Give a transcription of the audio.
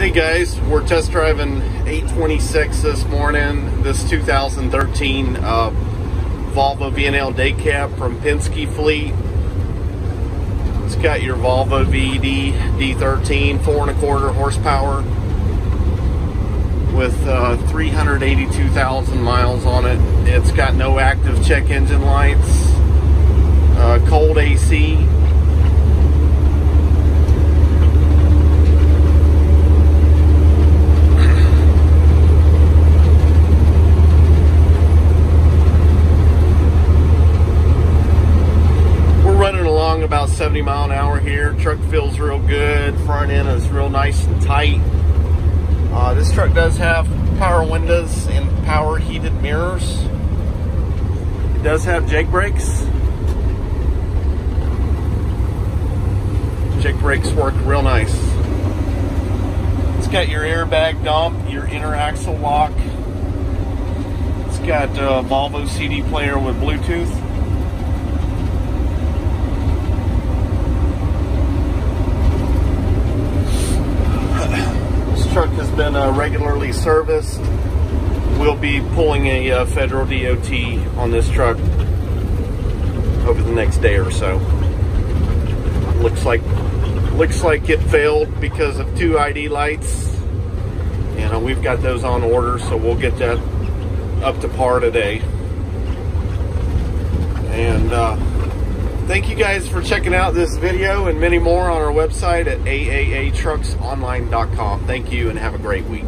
Hey guys, we're test driving 826 this morning. This 2013 uh, Volvo VNL day cab from Penske Fleet. It's got your Volvo VD D13, four and a quarter horsepower with uh, 382,000 miles on it. It's got no active check engine lights, about 70 mile an hour here. Truck feels real good. Front end is real nice and tight. Uh, this truck does have power windows and power heated mirrors. It does have jake brakes. Jake brakes work real nice. It's got your airbag dump, your inner axle lock. It's got a Volvo CD player with Bluetooth. Truck has been uh, regularly serviced. We'll be pulling a uh, federal DOT on this truck over the next day or so. Looks like looks like it failed because of two ID lights, and uh, we've got those on order, so we'll get that up to par today. And uh, Thank you guys for checking out this video and many more on our website at aaatrucksonline.com. Thank you and have a great week.